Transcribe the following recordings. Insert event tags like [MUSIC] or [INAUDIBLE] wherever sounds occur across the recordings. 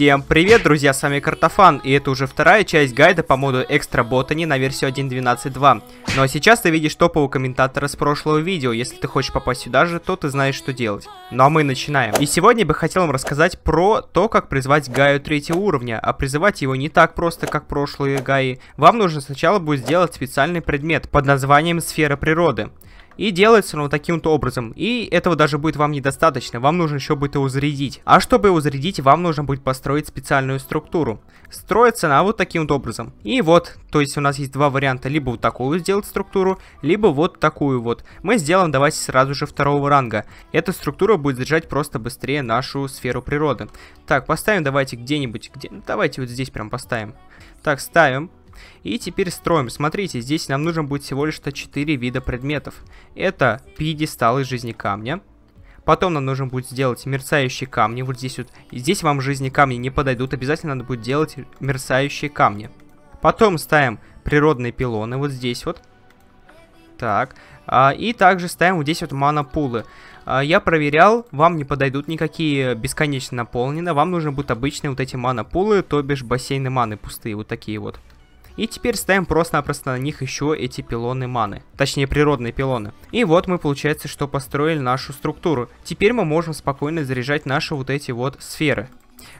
Всем привет, друзья, с вами Картофан, и это уже вторая часть гайда по моду Экстра Ботани на версию 1.12.2. Ну а сейчас ты видишь топового комментатора с прошлого видео, если ты хочешь попасть сюда же, то ты знаешь, что делать. Ну а мы начинаем. И сегодня я бы хотел вам рассказать про то, как призвать Гаю третьего уровня, а призывать его не так просто, как прошлые Гаи. Вам нужно сначала будет сделать специальный предмет под названием Сфера Природы. И делается он вот таким-то образом. И этого даже будет вам недостаточно, вам нужно еще будет его зарядить. А чтобы его зарядить, вам нужно будет построить специальную структуру. Строится она вот таким вот образом. И вот, то есть у нас есть два варианта, либо вот такую сделать структуру, либо вот такую вот. Мы сделаем, давайте сразу же второго ранга. Эта структура будет заряжать просто быстрее нашу сферу природы. Так, поставим давайте где-нибудь, где... давайте вот здесь прям поставим. Так, ставим. И теперь строим. Смотрите, здесь нам нужно будет всего лишь-то 4 вида предметов. Это пьедестал из жизни камня. Потом нам нужно будет сделать мерцающие камни. Вот здесь вот. Здесь вам жизни камни не подойдут. Обязательно надо будет делать мерцающие камни. Потом ставим природные пилоны. Вот здесь вот. Так. А, и также ставим вот здесь вот манопулы. А, я проверял, вам не подойдут никакие бесконечно наполненные. Вам нужны будут обычные вот эти манопулы, то бишь бассейны маны пустые. Вот такие вот. И теперь ставим просто-напросто на них еще эти пилоны маны. Точнее, природные пилоны. И вот мы, получается, что построили нашу структуру. Теперь мы можем спокойно заряжать наши вот эти вот сферы.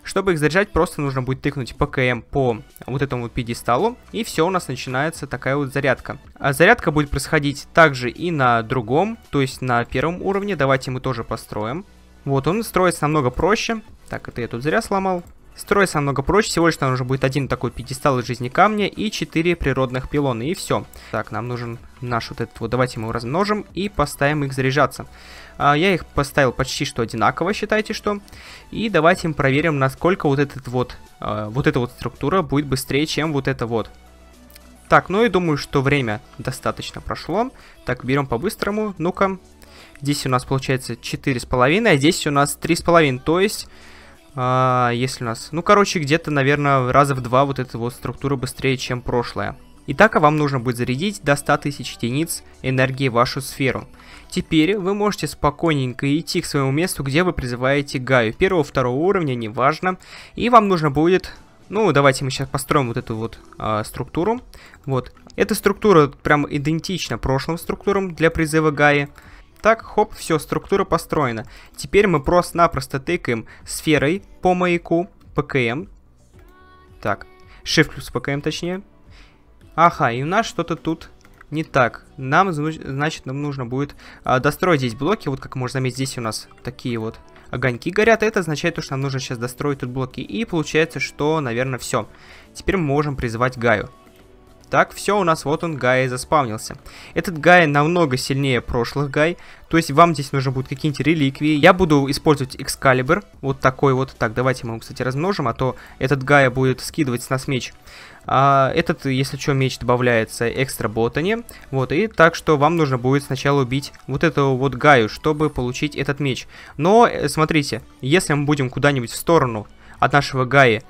Чтобы их заряжать, просто нужно будет тыкнуть ПКМ по вот этому пьедесталу, и все, у нас начинается такая вот зарядка. А зарядка будет происходить также и на другом, то есть на первом уровне, давайте мы тоже построим. Вот, он строится намного проще. Так, это я тут зря сломал. Строится намного проще, всего лишь нам нужно будет один такой пьедестал из жизни камня и 4 природных пилона, и все. Так, нам нужен наш вот этот вот, давайте мы его размножим и поставим их заряжаться. А, я их поставил почти что одинаково, считайте что. И давайте мы проверим, насколько вот этот вот, а, вот эта вот структура будет быстрее, чем вот это вот. Так, ну и думаю, что время достаточно прошло. Так, берем по-быстрому. Ну-ка. Здесь у нас получается 4,5, а здесь у нас 3,5. То есть а, если у нас... Ну, короче, где-то, наверное, раза в два вот эта вот структура быстрее, чем прошлая. Итак, а вам нужно будет зарядить до 100 тысяч единиц энергии в вашу сферу. Теперь вы можете спокойненько идти к своему месту, где вы призываете Гаю. Первого, второго уровня, неважно. И вам нужно будет... Ну, давайте мы сейчас построим вот эту вот а, структуру. Вот. Эта структура прям идентична прошлым структурам для призыва Гаи. Так, хоп, все, структура построена. Теперь мы просто-напросто тыкаем сферой по маяку ПКМ. Так, Shift плюс ПКМ точнее. Ага, и у нас что-то тут не так. Нам, значит, нам нужно будет а, достроить здесь блоки. Вот как можно заметить, здесь у нас такие вот огоньки горят. Это означает, что нам нужно сейчас достроить тут блоки. И получается, что, наверное, все. Теперь мы можем призывать Гаю. Так, все, у нас вот он, Гай, заспавнился. Этот Гай намного сильнее прошлых Гай, то есть вам здесь нужно будет какие-нибудь реликвии. Я буду использовать Экскалибр, вот такой вот. Так, давайте мы его, кстати, размножим, а то этот Гай будет скидывать с нас меч. А, этот, если что, меч добавляется экстра ботани. Вот, и так что вам нужно будет сначала убить вот этого вот Гаю, чтобы получить этот меч. Но, э, смотрите, если мы будем куда-нибудь в сторону от нашего Гаи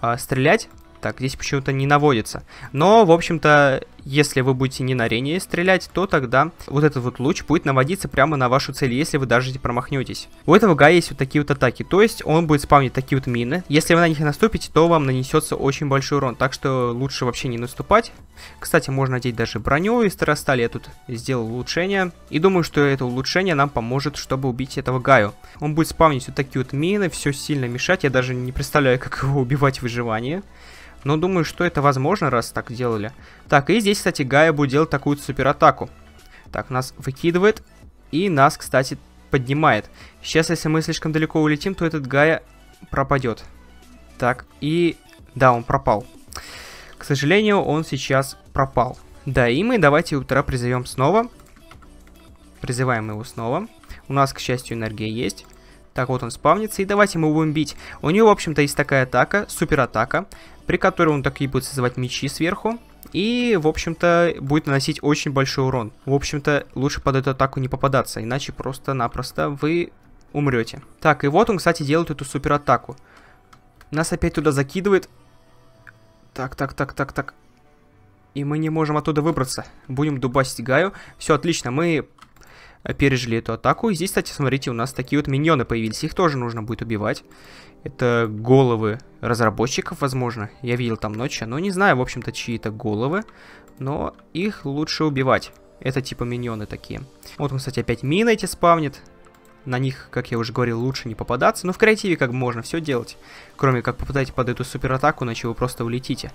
а, стрелять, так, здесь почему-то не наводится. Но, в общем-то, если вы будете не на арене стрелять, то тогда вот этот вот луч будет наводиться прямо на вашу цель, если вы даже не промахнетесь. У этого гая есть вот такие вот атаки, то есть он будет спавнить такие вот мины. Если вы на них наступите, то вам нанесется очень большой урон, так что лучше вообще не наступать. Кстати, можно надеть даже броню из старостали, я тут сделал улучшение. И думаю, что это улучшение нам поможет, чтобы убить этого Гаю. Он будет спавнить вот такие вот мины, все сильно мешать, я даже не представляю, [LAUGHS] как его убивать в выживании. Но думаю, что это возможно, раз так делали. Так, и здесь, кстати, Гая будет делать такую суператаку. Так, нас выкидывает. И нас, кстати, поднимает. Сейчас, если мы слишком далеко улетим, то этот Гая пропадет. Так, и... Да, он пропал. К сожалению, он сейчас пропал. Да, и мы давайте утра призовем снова. Призываем его снова. У нас, к счастью, энергия есть. Так, вот он спавнится, и давайте мы его будем бить. У него, в общем-то, есть такая атака, супер атака при которой он такие будет создавать мечи сверху. И, в общем-то, будет наносить очень большой урон. В общем-то, лучше под эту атаку не попадаться, иначе просто-напросто вы умрете. Так, и вот он, кстати, делает эту супер атаку. Нас опять туда закидывает. Так, так, так, так, так. И мы не можем оттуда выбраться. Будем дубасить Гаю. Все, отлично, мы пережили эту атаку. И здесь, кстати, смотрите, у нас такие вот миньоны появились. Их тоже нужно будет убивать. Это головы разработчиков, возможно. Я видел там ночью, но не знаю, в общем-то, чьи это головы. Но их лучше убивать. Это типа миньоны такие. Вот он, кстати, опять мины эти спавнит. На них, как я уже говорил, лучше не попадаться. Но в креативе как бы можно все делать. Кроме как попадать под эту суператаку, иначе вы просто улетите.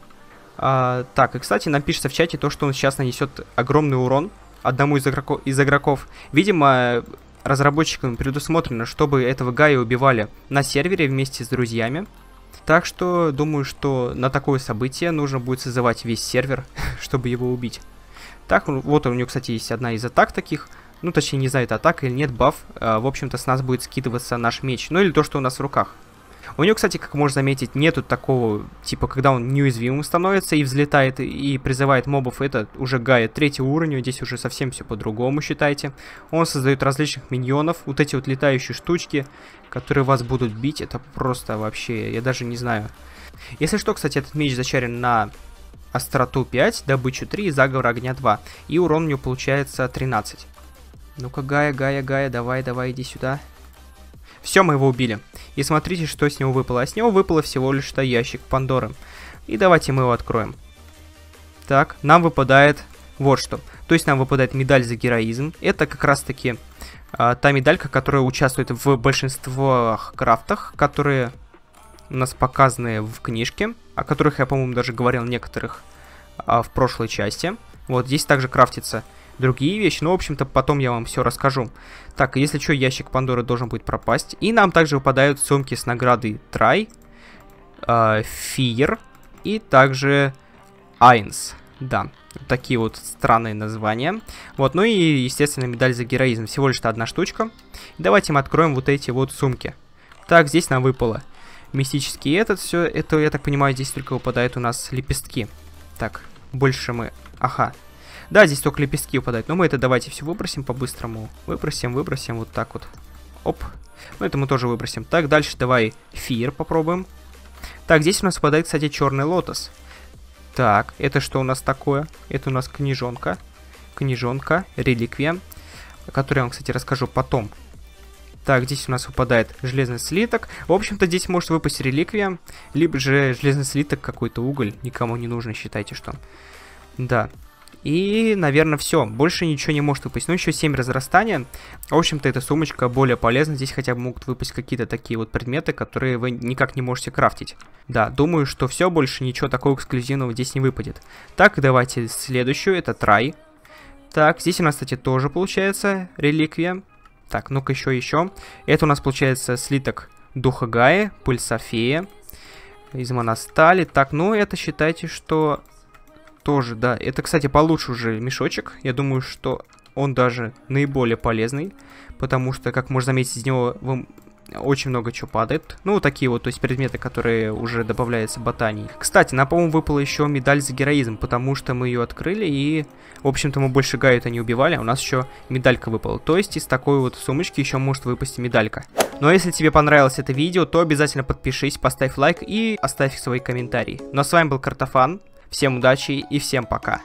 А, так, и, кстати, нам пишется в чате то, что он сейчас нанесет огромный урон одному из, игроко из игроков. Видимо, разработчикам предусмотрено, чтобы этого Гая убивали на сервере вместе с друзьями. Так что, думаю, что на такое событие нужно будет созывать весь сервер, [LAUGHS] чтобы его убить. Так, вот у него, кстати, есть одна из атак таких. Ну, точнее, не знаю, это атака или нет, баф. А, в общем-то, с нас будет скидываться наш меч. Ну, или то, что у нас в руках. У него, кстати, как можно заметить, нету такого, типа, когда он неуязвимым становится и взлетает и призывает мобов. Это уже Гая третий уровень, здесь уже совсем все по-другому, считайте. Он создает различных миньонов, вот эти вот летающие штучки, которые вас будут бить, это просто вообще, я даже не знаю. Если что, кстати, этот меч зачарен на остроту 5, добычу 3 и заговор огня 2. И урон у него получается 13. Ну-ка, Гая, Гая, Гая, давай, давай, иди сюда. Все, мы его убили. И смотрите, что с него выпало. А с него выпало всего лишь-то ящик Пандоры. И давайте мы его откроем. Так, нам выпадает вот что. То есть нам выпадает медаль за героизм. Это как раз-таки а, та медалька, которая участвует в большинстве крафтах, которые у нас показаны в книжке, о которых я, по-моему, даже говорил некоторых а, в прошлой части. Вот здесь также крафтится другие вещи. Но, в общем-то, потом я вам все расскажу. Так, если что, ящик Пандоры должен будет пропасть. И нам также выпадают сумки с наградой Трай, э, Фир и также Айнс. Да, такие вот странные названия. Вот, ну и, естественно, медаль за героизм. Всего лишь одна штучка. Давайте мы откроем вот эти вот сумки. Так, здесь нам выпало мистический этот все. Это, я так понимаю, здесь только выпадают у нас лепестки. Так, больше мы... Ага, да, здесь только лепестки выпадают, но мы это давайте все выбросим по-быстрому. Выбросим, выбросим, вот так вот. Оп. Ну, это мы тоже выбросим. Так, дальше давай фир попробуем. Так, здесь у нас выпадает, кстати, черный лотос. Так, это что у нас такое? Это у нас книжонка. Книжонка, реликвия, о которой я вам, кстати, расскажу потом. Так, здесь у нас выпадает железный слиток. В общем-то, здесь может выпасть реликвия, либо же железный слиток, какой-то уголь. Никому не нужно, считайте, что. Да. И, наверное, все. Больше ничего не может выпасть. Ну, еще 7 разрастания. В общем-то, эта сумочка более полезна. Здесь хотя бы могут выпасть какие-то такие вот предметы, которые вы никак не можете крафтить. Да, думаю, что все, больше ничего такого эксклюзивного здесь не выпадет. Так, давайте следующую. Это трай. Так, здесь у нас, кстати, тоже получается реликвия. Так, ну-ка еще, еще. Это у нас получается слиток Духа Гаи, Пыль София из моностали. Так, ну это считайте, что тоже, да. Это, кстати, получше уже мешочек. Я думаю, что он даже наиболее полезный. Потому что, как можно заметить, из него вам очень много чего падает. Ну, такие вот, то есть предметы, которые уже добавляются ботанией. Кстати, на, по-моему, выпала еще медаль за героизм, потому что мы ее открыли, и, в общем-то, мы больше Гаю-то не убивали, а у нас еще медалька выпала. То есть из такой вот сумочки еще может выпасть медалька. Ну а если тебе понравилось это видео, то обязательно подпишись, поставь лайк и оставь свой комментарий. Ну а с вами был Картофан. Всем удачи и всем пока.